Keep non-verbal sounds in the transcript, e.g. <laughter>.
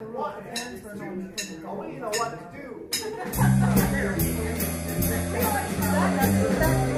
We know what to do. <laughs>